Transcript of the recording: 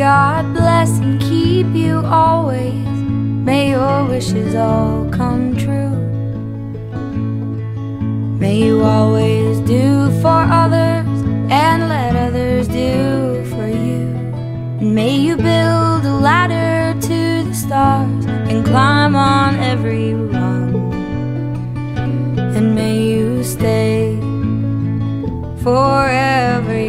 God bless and keep you always. May your wishes all come true. May you always do for others and let others do for you. And may you build a ladder to the stars and climb on every rung. And may you stay forever.